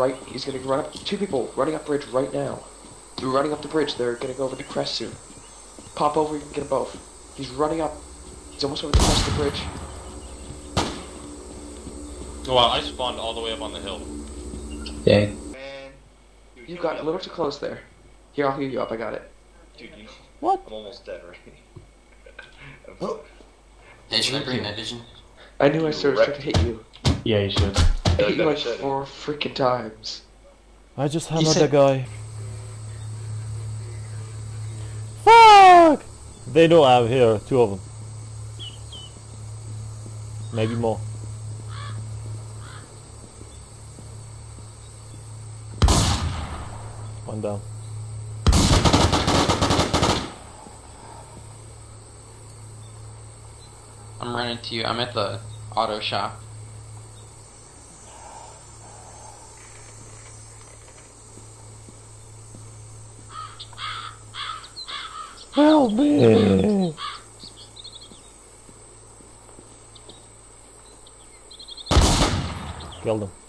Right, he's gonna run up. Two people running up bridge right now. They're running up the bridge. They're gonna go over the crest soon. Pop over, you can get them both. He's running up. He's almost over the crest of the bridge. Oh wow, I spawned all the way up on the hill. Yeah. Man, You got a little too close there. Here, I'll heal you up. I got it. Dude, you What? I'm almost dead, right? Hey, should I bring night vision? I knew I started Wrecked. to hit you. Yeah, you should. I hit you better like shut it. four freaking times. I just He hammered said- the guy. Fuck! They know I'm here, two of them. Maybe more. One down. I'm running to you. I'm at the auto shop. Help me! Killed him.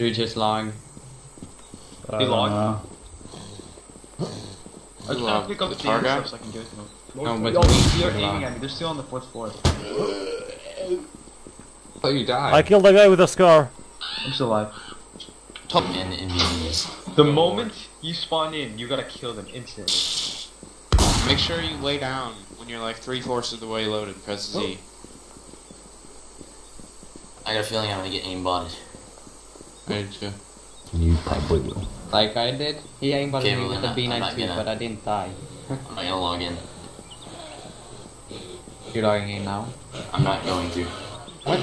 Dude just lying. He logged. Uh, I was trying to pick up the the guy? stuff so I can get to them. No, but Yo, we- they're aiming logged. at me. They're still on the fourth floor. Oh, you died. I killed a guy with a scar. I'm still alive. Top and Indians. The moment you spawn in, you gotta kill them instantly. Make sure you lay down when you're like three fourths of the way loaded. Press Z. I got a feeling I'm gonna get aimbotted. I did you probably will. Like I did. He aimbotted Okay, me well, with the then I'm not B92, gonna- but I didn't die. I'm not gonna log in. You're logging in now. I'm not going to. What?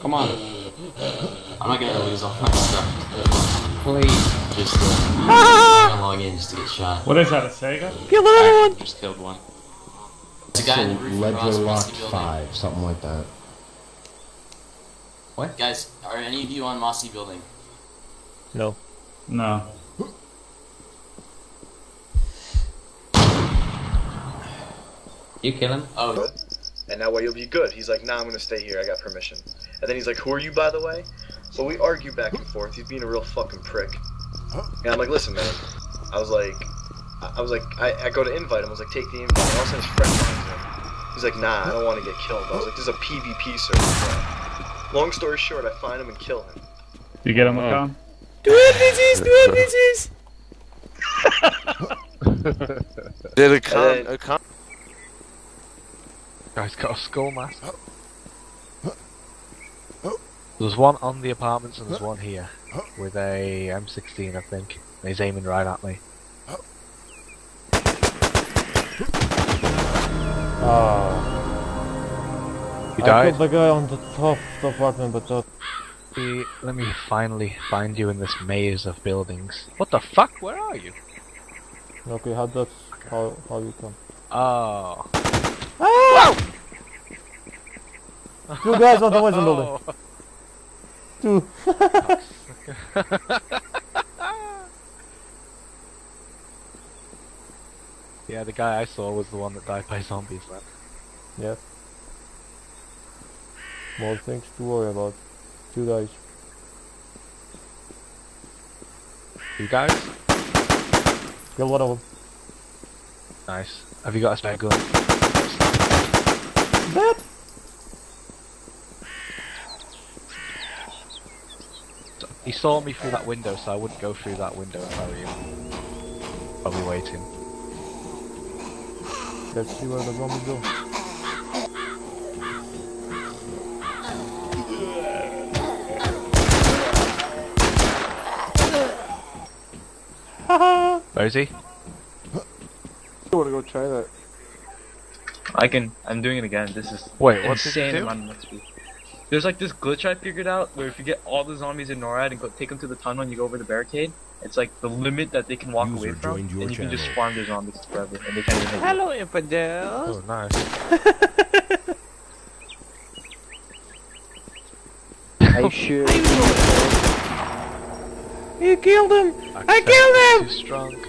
Come on, I'm not gonna lose all my stuff. please. Just uh, I'm gonna log in just to get shot. What is that, a Saiga? Killed I everyone! just killed one. It's a guy in the roof Ledger across from Lock the building. 5, something like that. What? Guys, are any of you on Mossy Building? No. No. You kill him? Oh, And that way you'll be good. He's like, nah, I'm gonna stay here. I got permission. And then he's like, who are you, by the way? So we argue back and forth. He's being a real fucking prick. And I'm like, listen, man. I was like, I I was like, I, I go to invite him. I was like, take the invite. And all of a sudden his friend finds him. He's like, nah, I don't want to get killed. I was like, this is a PvP server. Long story short, I find him and kill him. You get him a con? Two NPCs! Two NPCs! Did a And con, then- a con Guy's got a skull mask. There's one on the apartments and there's one here with a M16, I think. And he's aiming right at me. Ah. You I killed the guy on the top of the apartment, but that... Let me- Let me finally find you in this maze of buildings. What the fuck? Where are you? Okay, how that's how, how you come. Oh. Ah! Two guys on the western building. Two. yeah, the guy I saw was the one that died by zombies, man. Yes. More things to worry about. Two guys. You guys? Kill one of them. Nice. Have you got a spare gun? Dead! He saw me through that window, so I wouldn't go through that window if I were you. Probably waiting. Let's see where the bomb zombies go. Rosie? I want to go try that. I can. I'm doing it again. This is Wait, what's insane amount of. There's like this glitch I figured out where if you get all the zombies in NORAD and go, take them to the tunnel and you go over the barricade, it's like the limit that they can walk User away from, and you channel. can just farm the zombies forever, and they can't even hit Hello, infidels. Oh, nice. Are you sure? You killed him! I killed him! Too strong.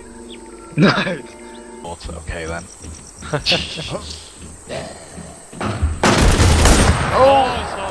Nice. What's okay then? Oh,